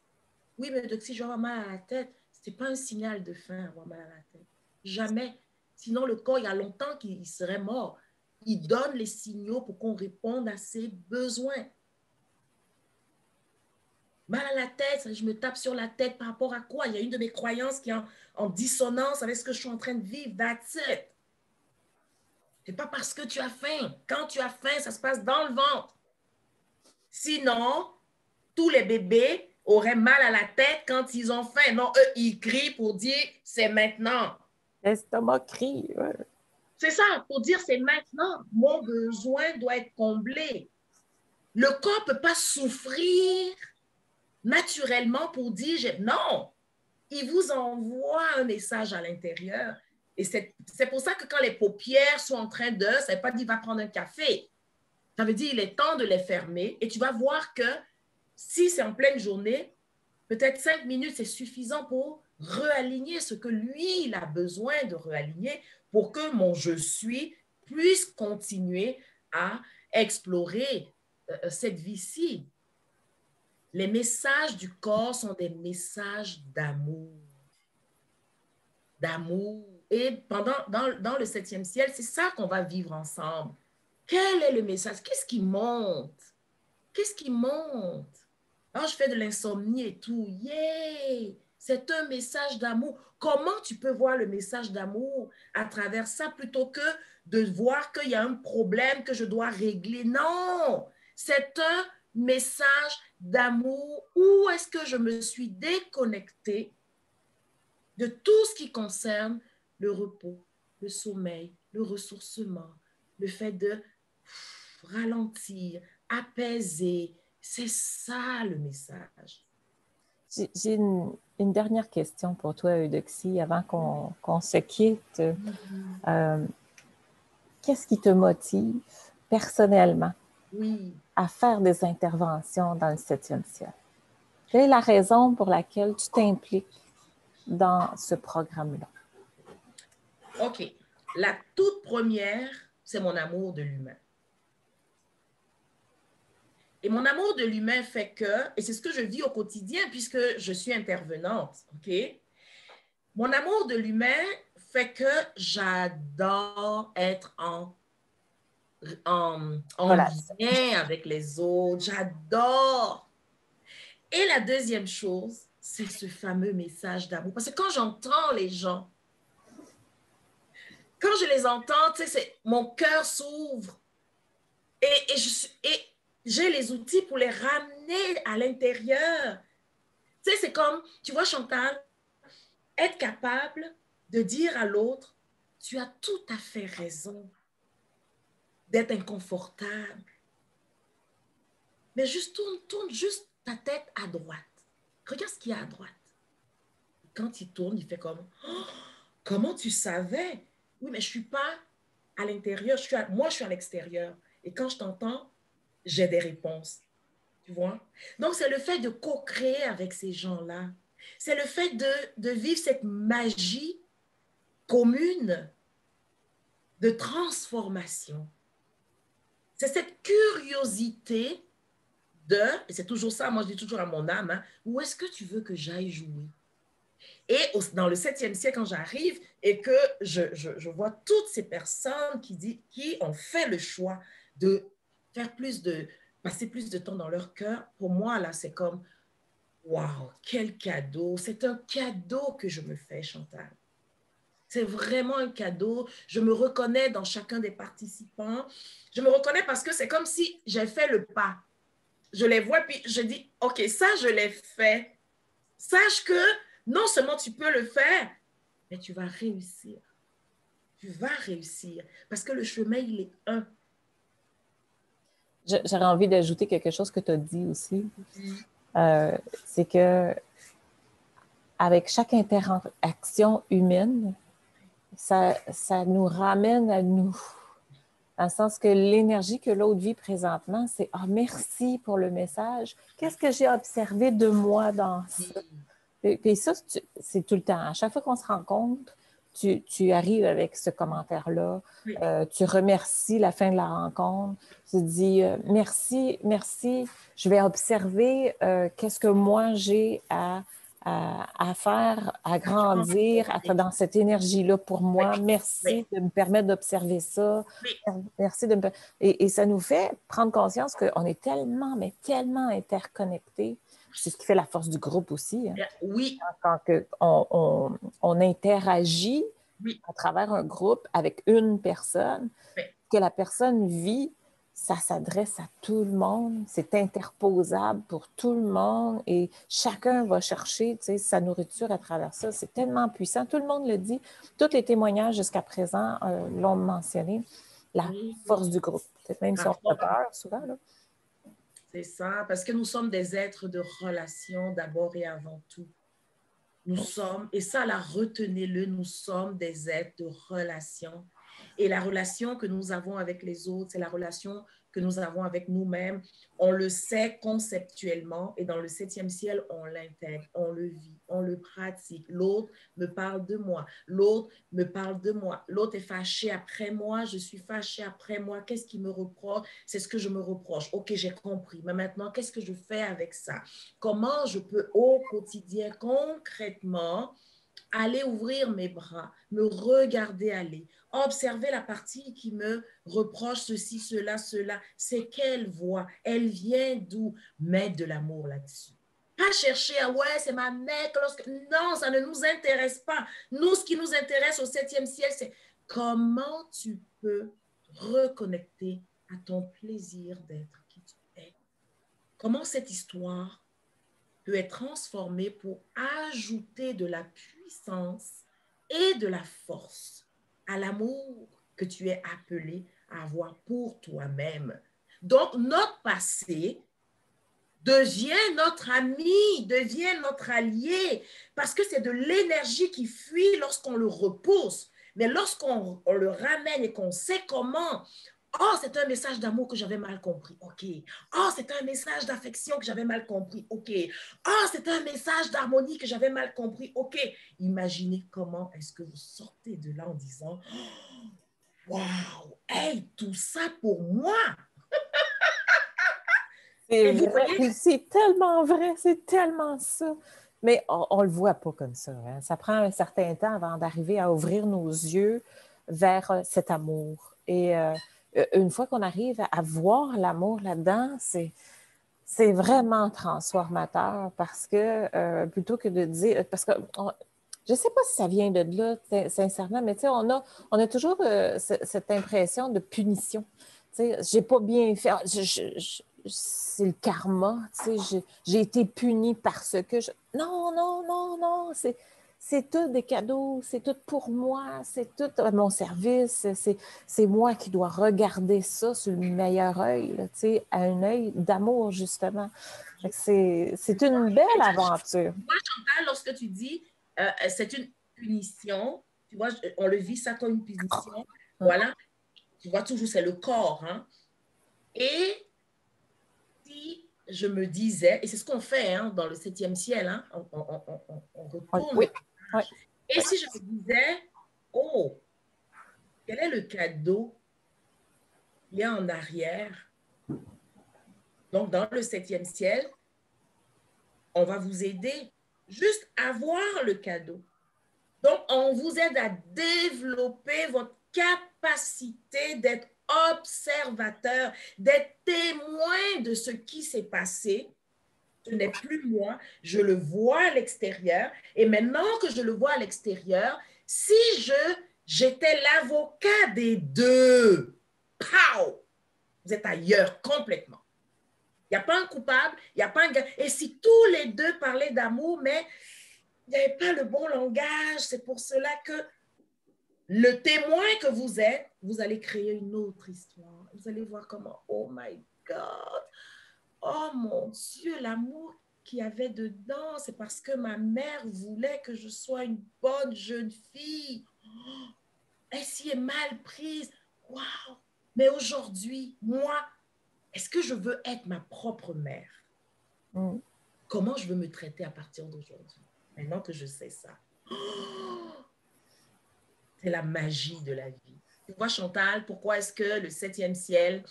Oui, mais si avoir mal à la tête, ce n'est pas un signal de faim, avoir mal à la tête. Jamais. Sinon, le corps, il y a longtemps qu'il serait mort. Il donne les signaux pour qu'on réponde à ses besoins. Mal à la tête, je me tape sur la tête par rapport à quoi? Il y a une de mes croyances qui est en, dissonance avec ce que je suis en train de vivre. That's it. C'est pas parce que tu as faim. Quand tu as faim, ça se passe dans le ventre. Sinon, tous les bébés auraient mal à la tête quand ils ont faim. Non, eux, ils crient pour dire c'est maintenant. L'estomac crie. C'est ça, pour dire c'est maintenant. Mon besoin doit être comblé. Le corps ne peut pas souffrir naturellement pour dire non. Il vous envoie un message à l'intérieur. Et c'est pour ça que quand les paupières sont en train de, ça veut pas dire va prendre un café. Ça veut dire il est temps de les fermer et tu vas voir que si c'est en pleine journée, peut-être cinq minutes, c'est suffisant pour réaligner ce que lui, il a besoin de réaligner pour que mon je suis puisse continuer à explorer euh, cette vie-ci. Les messages du corps sont des messages d'amour. D'amour. Et pendant, dans, dans le septième ciel, c'est ça qu'on va vivre ensemble. Quel est le message? Qu'est-ce qui monte? Qu'est-ce qui monte? Ah, je fais de l'insomnie et tout. Yeah! C'est un message d'amour. Comment tu peux voir le message d'amour à travers ça plutôt que de voir qu'il y a un problème que je dois régler? Non! C'est un message d'amour où est-ce que je me suis déconnectée de tout ce qui concerne le repos, le sommeil, le ressourcement, le fait de ralentir, apaiser. C'est ça le message. J'ai une, dernière question pour toi, Eudoxie, avant qu'on se quitte. Mm-hmm. Euh, qu'est-ce qui te motive personnellement? À faire des interventions dans le septième ciel? Quelle est la raison pour laquelle tu t'impliques dans ce programme-là? OK. La toute première, c'est mon amour de l'humain. Et mon amour de l'humain fait que, et c'est ce que je vis au quotidien puisque je suis intervenante, OK? Mon amour de l'humain fait que j'adore être en, en, en lien avec les autres. J'adore. Et la deuxième chose, c'est ce fameux message d'amour. Parce que quand j'entends les gens, quand je les entends, tu sais, mon cœur s'ouvre. Et, et j'ai les outils pour les ramener à l'intérieur. Tu sais, c'est comme, tu vois, Chantal, être capable de dire à l'autre, tu as tout à fait raison d'être inconfortable. Mais juste tourne, tourne juste ta tête à droite. Regarde ce qu'il y a à droite. Quand il tourne, il fait comme, oh, comment tu savais? Oui, mais je ne suis pas à l'intérieur, moi, je suis à l'extérieur. Et quand je t'entends, j'ai des réponses. Tu vois? Donc, c'est le fait de co-créer avec ces gens-là. C'est le fait de, de vivre cette magie commune de transformation. C'est cette curiosité de, et c'est toujours ça, moi je dis toujours à mon âme, hein, où est-ce que tu veux que j'aille jouer? Et dans le 7e siècle, quand j'arrive et que je, vois toutes ces personnes qui, dit, qui ont fait le choix de faire plus de, passer plus de temps dans leur cœur, pour moi, là, c'est comme, waouh, quel cadeau. C'est un cadeau que je me fais, Chantal. C'est vraiment un cadeau. Je me reconnais dans chacun des participants. Je me reconnais parce que c'est comme si j'ai fait le pas. Je les vois, puis je dis, OK, ça, je l'ai fait. Sache que non seulement tu peux le faire, mais tu vas réussir. Tu vas réussir parce que le chemin, il est un. J'aurais envie d'ajouter quelque chose que tu as dit aussi. Euh, c'est que avec chaque interaction humaine, ça, ça nous ramène à nous. Dans le sens que l'énergie que l'autre vit présentement, c'est Ah, merci pour le message. Qu'est-ce que j'ai observé de moi dans ça? Et, ça, c'est tout le temps. À chaque fois qu'on se rencontre, tu, tu, arrives avec ce commentaire-là. Euh, tu remercies la fin de la rencontre. Tu dis euh, merci, merci. Je vais observer euh, qu'est-ce que moi j'ai à à, faire, à grandir, à être dans cette énergie-là pour moi. Merci de me permettre d'observer ça. Merci de me... et, et, ça nous fait prendre conscience qu'on est tellement, mais tellement interconnectés. C'est ce qui fait la force du groupe aussi. Hein. Oui. Quand on, on, on, interagit à travers un groupe avec une personne, que la personne vit ça s'adresse à tout le monde, c'est interposable pour tout le monde et chacun va chercher sa nourriture à travers ça. C'est tellement puissant. Tout le monde le dit. Tous les témoignages jusqu'à présent euh, l'ont mentionné. La force du groupe. Même si on a peur souvent. C'est ça, parce que nous sommes des êtres de relation d'abord et avant tout. Nous sommes, et ça, la retenez-le, nous sommes des êtres de relation. Et la relation que nous avons avec les autres, c'est la relation que nous avons avec nous-mêmes. On le sait conceptuellement et dans le septième ciel, on l'intègre, on le vit, on le pratique. L'autre me parle de moi, l'autre me parle de moi, l'autre est fâché après moi, je suis fâché après moi. Qu'est-ce qui me reproche? C'est ce que je me reproche. Ok, j'ai compris. Mais maintenant, qu'est-ce que je fais avec ça? Comment je peux au quotidien, concrètement, aller ouvrir mes bras, me regarder aller, observer la partie qui me reproche ceci, cela, cela. C'est quelle voix? Elle vient d'où? Mettre de l'amour là-dessus. Pas chercher à ouais, c'est ma mec. Non, ça ne nous intéresse pas. Nous, ce qui nous intéresse au septième ciel, c'est comment tu peux reconnecter à ton plaisir d'être qui tu es. Comment cette histoire peut être transformée pour ajouter de la puissance et de la force à l'amour que tu es appelé à avoir pour toi-même. Donc, notre passé devient notre ami, devient notre allié, parce que c'est de l'énergie qui fuit lorsqu'on le repousse. Mais lorsqu'on le ramène et qu'on sait comment, oh, c'est un message d'amour que j'avais mal compris, ok. Oh, c'est un message d'affection que j'avais mal compris, ok. Oh, c'est un message d'harmonie que j'avais mal compris, ok. Imaginez comment est-ce que vous sortez de là en disant, Waouh, hey, tout ça pour moi. c'est tellement vrai, c'est tellement ça. Mais on ne le voit pas comme ça. Hein. Ça prend un certain temps avant d'arriver à ouvrir nos yeux vers euh, cet amour. Et euh, une fois qu'on arrive à voir l'amour là-dedans, c'est, c'est vraiment transformateur parce que euh, plutôt que de dire, parce que je ne sais pas si ça vient de là, sincèrement, mais on a, on a toujours euh, cette impression de punition. Je n'ai pas bien fait. Ah, c'est le karma. J'ai été puni parce que. Je... Non, non, non, non. C'est tout des cadeaux, c'est tout pour moi, c'est tout à mon service. C'est moi qui dois regarder ça sur le meilleur œil, à un œil d'amour, justement. C'est une belle aventure. Moi, Chantal, lorsque tu dis euh, euh, c'est une punition. Tu vois, on le vit ça comme une punition. Voilà. Tu vois, toujours, c'est le corps. Hein. Et si je me disais, et c'est ce qu'on fait hein, dans le septième ciel, hein, on, on, on, on, retourne. Oui. Et si je me disais, oh, quel est le cadeau il y a en arrière? Donc, dans le septième ciel, on va vous aider juste avoir le cadeau. Donc, on vous aide à développer votre capacité d'être observateur, d'être témoin de ce qui s'est passé. Ce n'est plus moi, je le vois à l'extérieur. Et maintenant que je le vois à l'extérieur, si je j'étais l'avocat des deux, pow, vous êtes ailleurs complètement. Il n'y a pas un coupable, il n'y a pas un gars. Et si tous les deux parlaient d'amour, mais il n'y avait pas le bon langage, c'est pour cela que le témoin que vous êtes, vous allez créer une autre histoire. Vous allez voir comment, oh my God, oh mon Dieu, l'amour qu'il y avait dedans. C'est parce que ma mère voulait que je sois une bonne jeune fille. Oh, elle s'y est mal prise. Waouh! Mais aujourd'hui, moi, est-ce que je veux être ma propre mère? Mm. Comment je veux me traiter à partir d'aujourd'hui? Maintenant que je sais ça? Oh, c'est la magie de la vie. Tu vois, Chantal, pourquoi est-ce que le septième ciel,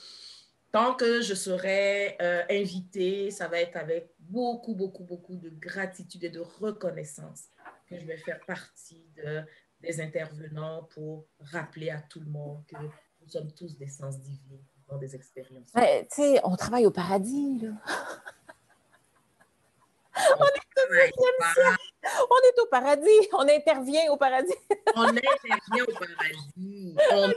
tant que je serai euh, invitée, ça va être avec beaucoup, beaucoup, beaucoup de gratitude et de reconnaissance que je vais faire partie de, des intervenants pour rappeler à tout le monde que nous sommes tous des sens divins dans des expériences. tu sais, on travaille au paradis, là. on est au paradis, on intervient au paradis. on intervient au paradis. On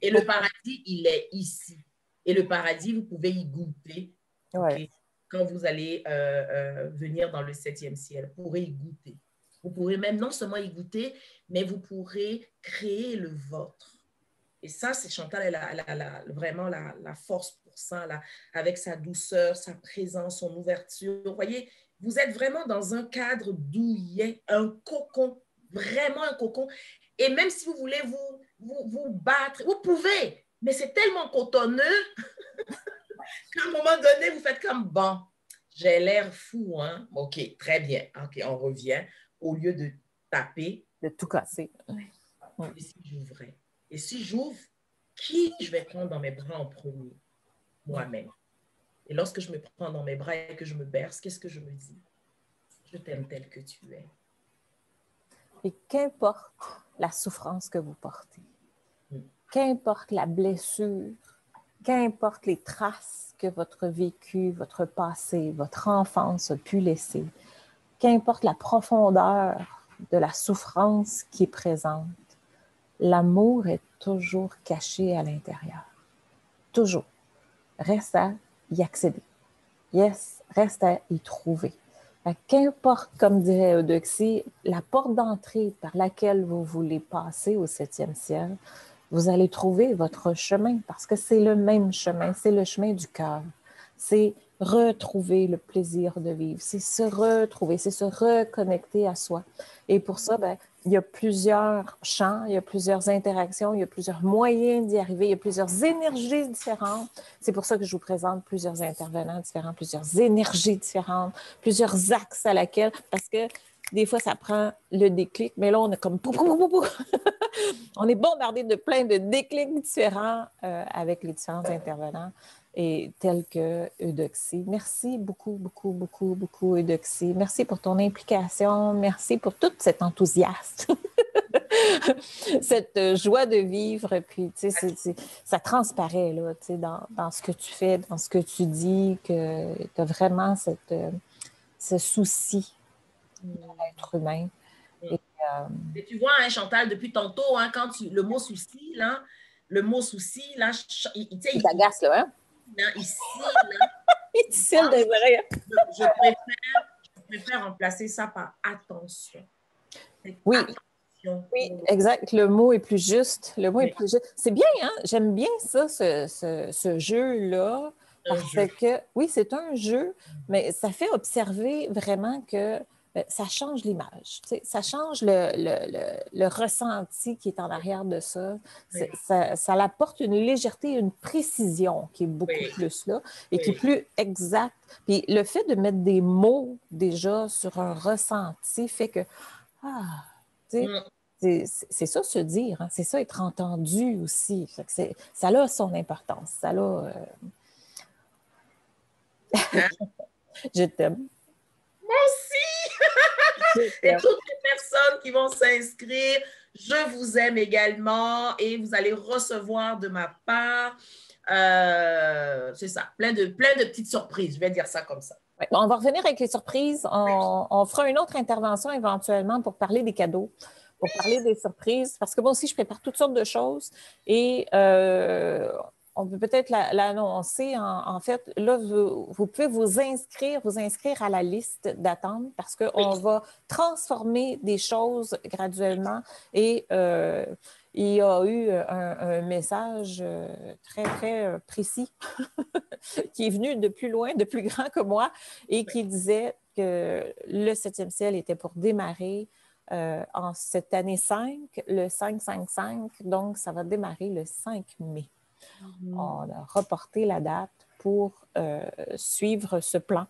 Et le paradis, il est ici. Et le paradis, vous pouvez y goûter. Quand vous allez euh, euh, venir dans le septième ciel, vous pourrez y goûter. Vous pourrez même non seulement y goûter, mais vous pourrez créer le vôtre. Et ça, c'est Chantal, elle a, vraiment la, force pour ça, là, avec sa douceur, sa présence, son ouverture. Vous voyez, vous êtes vraiment dans un cadre douillet, un cocon, vraiment un cocon. Et même si vous voulez vous, vous, vous battre, vous pouvez, mais c'est tellement cotonneux qu'à un moment donné, vous faites comme, bon, j'ai l'air fou, hein? OK, très bien. OK, on revient. Au lieu de taper. De tout casser. Et si j'ouvrais? Et si j'ouvre, qui je vais prendre dans mes bras en premier? Moi-même. Et lorsque je me prends dans mes bras et que je me berce, qu'est-ce que je me dis? Je t'aime tel que tu es. Et qu'importe la souffrance que vous portez, mm. qu'importe la blessure, qu'importe les traces que votre vécu, votre passé, votre enfance a pu laisser, qu'importe la profondeur de la souffrance qui est présente, l'amour est toujours caché à l'intérieur. Toujours. Reste à y accéder. Yes, reste à y trouver. Qu'importe, comme dirait Eudoxie, la porte d'entrée par laquelle vous voulez passer au septième ciel, vous allez trouver votre chemin parce que c'est le même chemin, c'est le chemin du cœur. C'est retrouver le plaisir de vivre, c'est se retrouver, c'est se reconnecter à soi. Et pour ça, ben, il y a plusieurs champs, il y a plusieurs interactions, il y a plusieurs moyens d'y arriver, il y a plusieurs énergies différentes. C'est pour ça que je vous présente plusieurs intervenants différents, plusieurs énergies différentes, plusieurs axes à laquelle, parce que des fois, ça prend le déclic, mais là, on est comme... on est bombardé de plein de déclics différents euh, avec les différents intervenants et tels que Eudoxie. Merci beaucoup, beaucoup, beaucoup, beaucoup, Eudoxie. Merci pour ton implication. Merci pour tout cet enthousiasme, cette joie de vivre. Puis, tu sais, ça transparaît là, tu sais, dans, dans, ce que tu fais, dans ce que tu dis, que tu as vraiment cette, ce souci de l'être humain. Et, euh, tu vois, hein, Chantal, depuis tantôt, hein, quand tu, le mot souci, là, le mot souci, là, il, il t'agace, là, hein? Ici, là. Je, préfère, remplacer ça par attention. Oui. Oui, exact. Le mot est plus juste. Le mot est plus juste. C'est bien, hein? J'aime bien ça, ce, jeu-là. Parce que, oui, c'est un jeu, mais ça fait observer vraiment que ça change l'image, ça change le, ressenti qui est en arrière de ça. Ça, ça apporte une légèreté, une précision qui est beaucoup plus là et qui est plus exacte. Puis le fait de mettre des mots déjà sur un ressenti fait que, ah, mm. c'est ça se dire, hein. c'est ça être entendu aussi. ça a son importance. Ça a. Euh, hein? Je t'aime. Moi aussi! Et toutes les personnes qui vont s'inscrire, je vous aime également et vous allez recevoir de ma part, euh, c'est ça, plein de, plein de petites surprises. Je vais dire ça comme ça. on va revenir avec les surprises. On, fera une autre intervention éventuellement pour parler des cadeaux, pour parler des surprises, parce que moi aussi, je prépare toutes sortes de choses et euh, on peut peut-être l'annoncer. En, fait, là, vous, pouvez vous inscrire, vous inscrire à la liste d'attente parce qu'on va transformer des choses graduellement et euh, il y a eu un, message euh, très, très euh, précis qui est venu de plus loin, de plus grand que moi, et qui disait que le septième ciel était pour démarrer euh, en cette année 5, le 5-5-5, donc ça va démarrer le 5 mai. Mm-hmm. On a reporté la date pour suivre ce plan.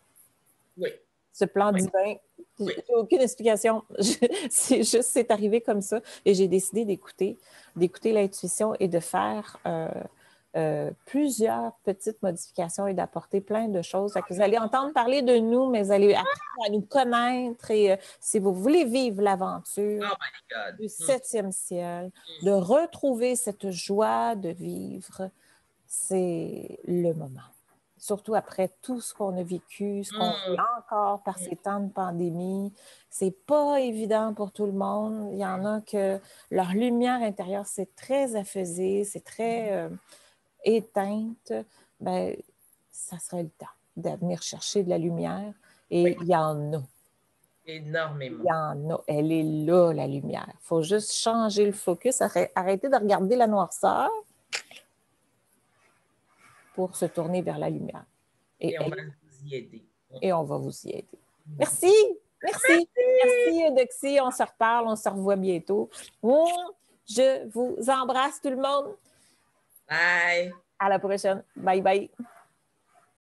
Oui ce plan divin. aucune explication. c'est juste, c'est arrivé comme ça. Et j'ai décidé d'écouter, d'écouter l'intuition et de faire euh, euh, plusieurs petites modifications et d'apporter plein de choses. vous allez entendre parler de nous, mais vous allez apprendre à nous connaître. Et euh, si vous voulez vivre l'aventure oh du septième ciel, de retrouver cette joie de vivre, c'est le moment surtout après tout ce qu'on a vécu, ce qu'on vit mmh. encore par ces temps de pandémie. C'est pas évident pour tout le monde. Il y en a que leur lumière intérieure, c'est très affaisée, c'est très euh, éteinte. Ben, ça serait le temps de venir chercher de la lumière. Et il y en a. Énormément. Il y en a. Elle est là, la lumière. Il faut juste changer le focus, arrêter de regarder la noirceur pour se tourner vers la lumière. Et, on va vous y aider. Et on va vous y aider. Merci. Merci. Merci, Eudoxie. On se reparle, on se revoit bientôt. Je vous embrasse, tout le monde. Bye. À la prochaine. Bye bye.